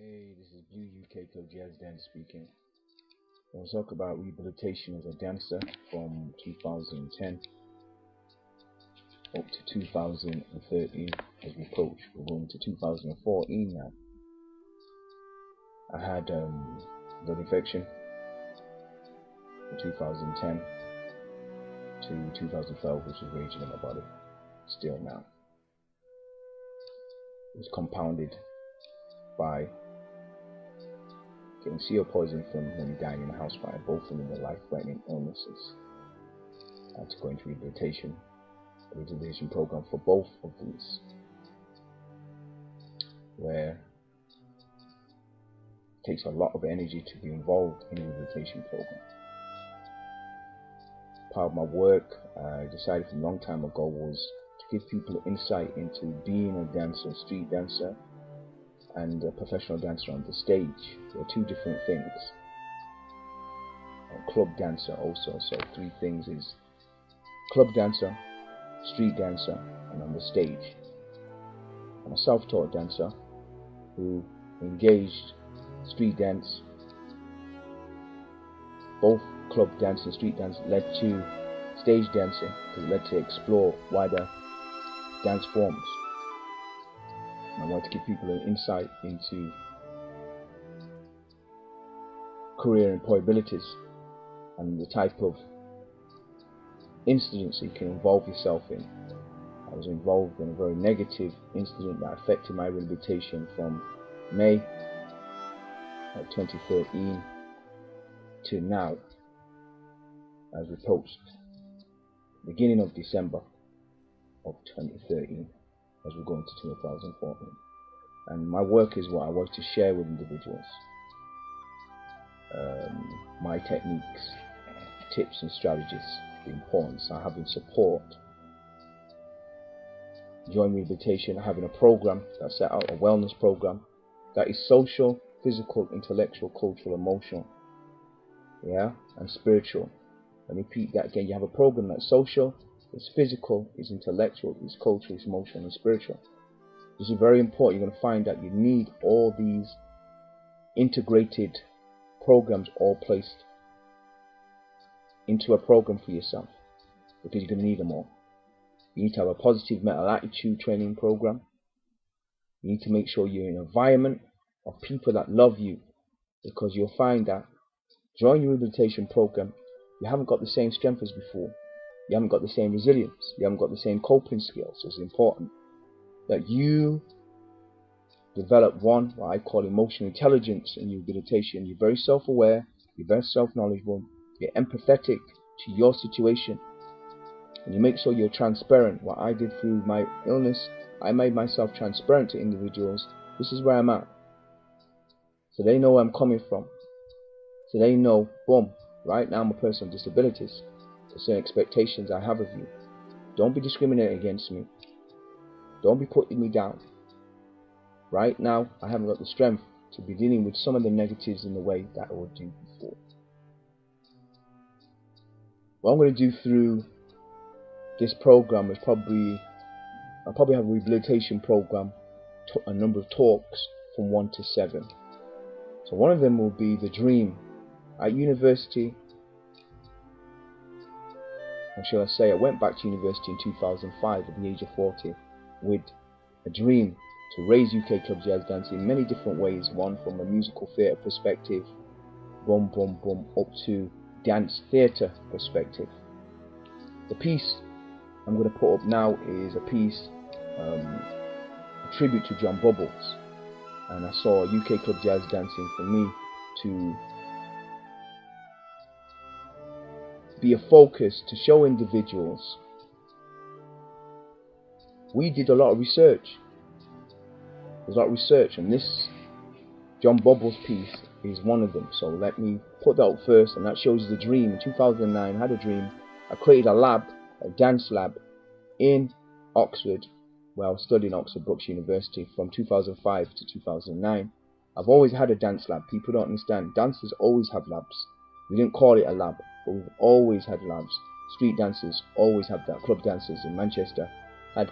Hey, this is Blu UK Club Jazz Dan speaking. I will talk about rehabilitation as a dancer from 2010 up to 2013 as we approach. We're going to 2014 now. I had um, blood infection from 2010 to 2012, which is raging in my body still now. It was compounded by getting CO poison from he died in a house fire. Both of them were life-threatening illnesses. I had to rehabilitation, a rehabilitation program for both of these, where it takes a lot of energy to be involved in a rehabilitation program. Part of my work, I decided a long time ago, was to give people insight into being a dancer, street dancer, and a professional dancer on the stage. They're two different things. A club dancer also. So three things is club dancer, street dancer, and on the stage. I'm a self-taught dancer who engaged street dance. Both club dance and street dance led to stage dancing because it led to explore wider dance forms. I want to give people an insight into career employabilities and the type of incidents you can involve yourself in. I was involved in a very negative incident that affected my rehabilitation from May of 2013 to now as we approached beginning of December of 2013 as we go into 2014. And my work is what I want to share with individuals. Um, my techniques, tips and strategies, the importance of having support. Join rehabilitation, having a program that set out a wellness program that is social, physical, intellectual, cultural, emotional, yeah, and spiritual. Let me repeat that again. You have a program that's social, it's physical, it's intellectual, it's cultural, it's emotional, and spiritual. This is very important. You're going to find that you need all these integrated programs all placed into a program for yourself because you're going to need them all. You need to have a positive mental attitude training program. You need to make sure you're in an environment of people that love you because you'll find that during your rehabilitation program, you haven't got the same strength as before you haven't got the same resilience, you haven't got the same coping skills. So it's important that you develop one, what I call emotional intelligence in your meditation. You're very self aware, you're very self knowledgeable, you're empathetic to your situation, and you make sure you're transparent. What I did through my illness, I made myself transparent to individuals. This is where I'm at. So they know where I'm coming from. So they know, boom, right now I'm a person with disabilities the same expectations I have of you. Don't be discriminating against me. Don't be putting me down. Right now, I haven't got the strength to be dealing with some of the negatives in the way that I would do before. What I'm going to do through this program is probably I'll probably have a rehabilitation program, a number of talks from 1 to 7. So one of them will be the dream. At university, or shall I say, I went back to university in 2005 at the age of 40 with a dream to raise UK club jazz dance in many different ways. One from a musical theatre perspective, boom, boom, boom, up to dance theatre perspective. The piece I'm going to put up now is a piece, um, a tribute to John Bubbles. And I saw UK club jazz dancing for me to be a focus to show individuals. We did a lot of research. There's a lot of research, and this John Bubbles piece is one of them. So let me put that up first, and that shows the dream. In 2009, I had a dream. I created a lab, a dance lab, in Oxford, where I was studying Oxford Brookes University from 2005 to 2009. I've always had a dance lab. People don't understand. Dancers always have labs. We didn't call it a lab but we've always had labs. Street dancers always have that. Club dancers in Manchester had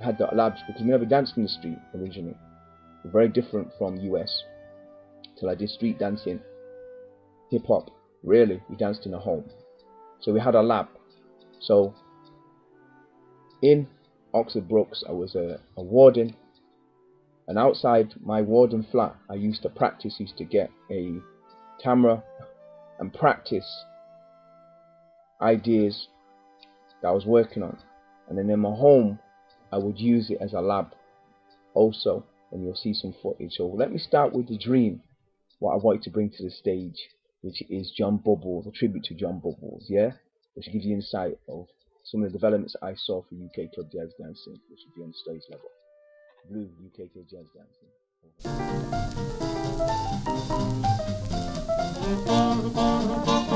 had the labs because we never danced in the street originally. We're very different from US. till I did street dancing, hip hop. Really, we danced in a home. So we had a lab. So in Oxford Brookes, I was a, a warden, and outside my warden flat, I used to practice. Used to get a camera and practice ideas that I was working on. And then in my home, I would use it as a lab also, and you'll see some footage. So let me start with the dream, what I wanted to bring to the stage, which is John Bubbles, a tribute to John Bubbles, yeah? Which gives you insight of some of the developments I saw for UK Club Jazz Dancing, which would be on stage level. Blu UK Club Jazz Dancing. Música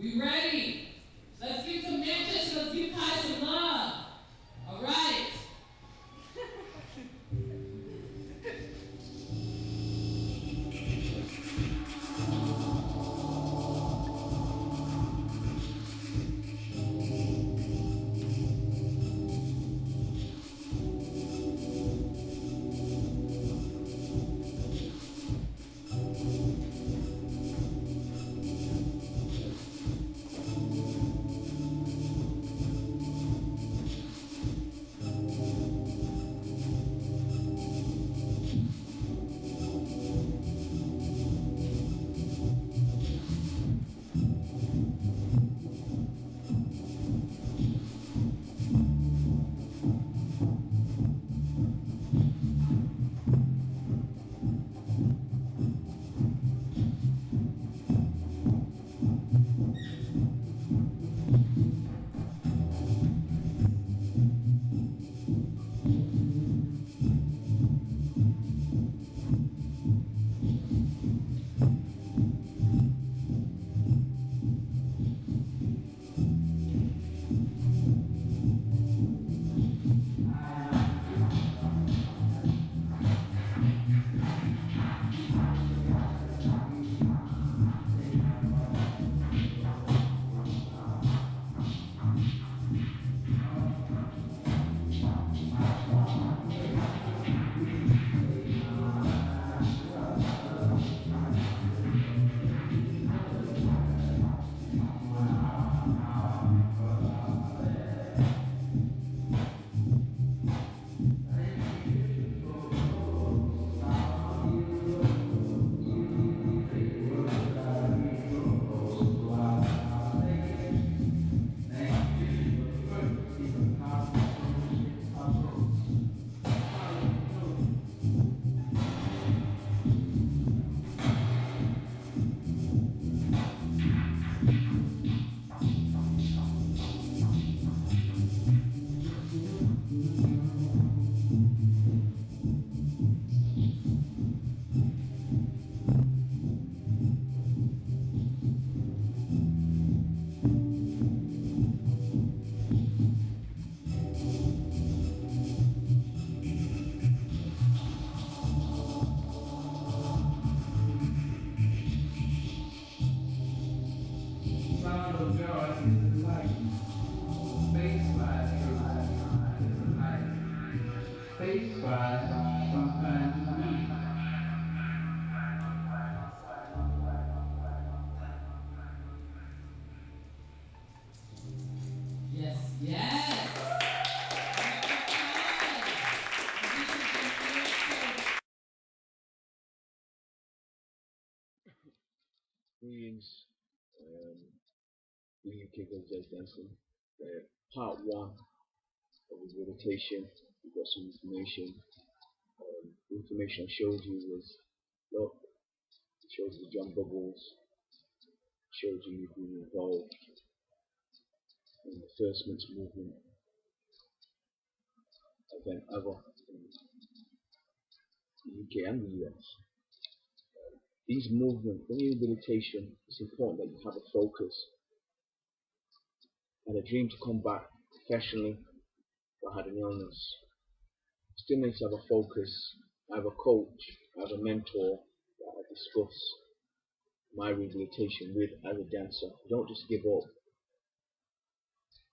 We ready? Greetings, um, the UK Jazz Dancing. Uh, part one of the meditation. We got some information. Um, information I showed you was look, it shows the John Bubbles, it shows you being involved in the first mixed movement event ever in the UK and the US these movements, when you're in meditation, it's important that you have a focus and a dream to come back professionally I had an illness. Still need to have a focus. I have a coach, I have a mentor that I discuss my rehabilitation with as a dancer. don't just give up.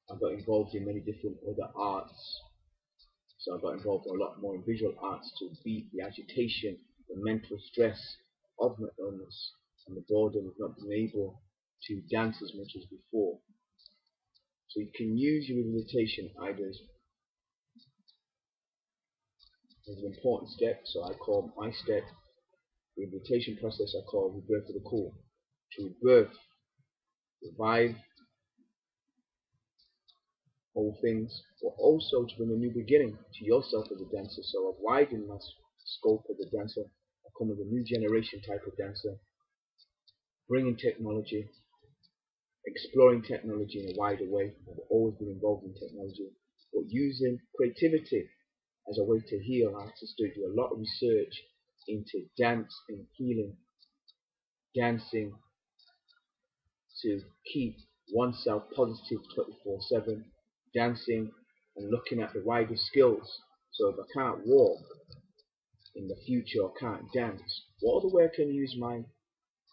I got involved in many different other arts. So I got involved in a lot more in visual arts to beat the agitation, the mental stress of my illness and the boredom of not being able to dance as much as before. So you can use your rehabilitation either as, an important step, so I call my step rehabilitation process I call rebirth of the core. To rebirth, revive all things, but also to bring a new beginning to yourself as a dancer. So I've widened my scope as a dancer come with a new generation type of dancer, bringing technology, exploring technology in a wider way. I've always been involved in technology, but using creativity as a way to heal. I had to do a lot of research into dance and healing, dancing to keep oneself positive 24-7, dancing and looking at the wider skills. So if I can't walk, in the future or can't dance, what other way can I use my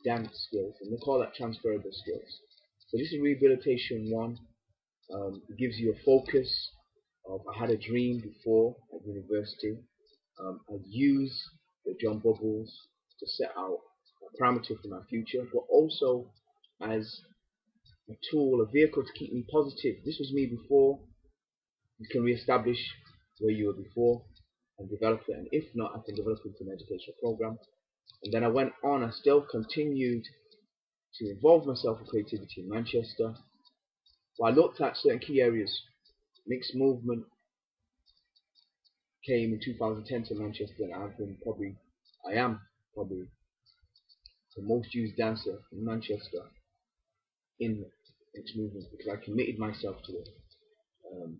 dance skills? And we call that transferable skills. So this is rehabilitation one. Um, it gives you a focus of I had a dream before at university. Um, I use the John Bubbles to set out a parameter for my future, but also as a tool, a vehicle to keep me positive. This was me before. You can re-establish where you were before and develop it. And if not, I can develop it into an educational program. And then I went on, I still continued to involve myself with creativity in Manchester. Well, I looked at certain key areas. Mixed movement came in 2010 to Manchester, and I've been probably, I am probably the most used dancer in Manchester in mixed movement because I committed myself to it. Um,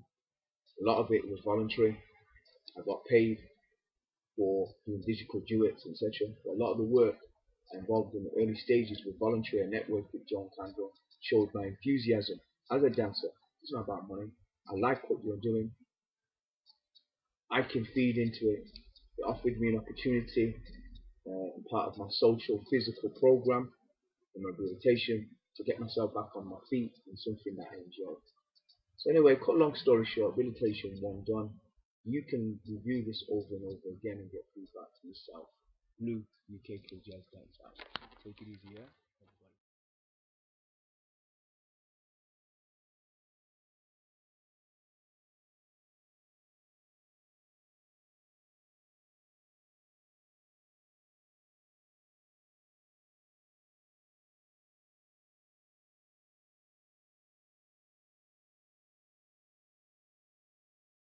a lot of it was voluntary. I got paid for doing digital duets, etc. A lot of the work I involved in the early stages with voluntary and network with John Candle showed my enthusiasm as a dancer. It's not about money. I like what you're doing. I can feed into it. It offered me an opportunity uh, part of my social physical program in rehabilitation to get myself back on my feet in something that I enjoy. So anyway, cut long story short, rehabilitation one done you can review this over and over again and get feedback to yourself. Blu UK Jazz Dance Take it easy, yeah?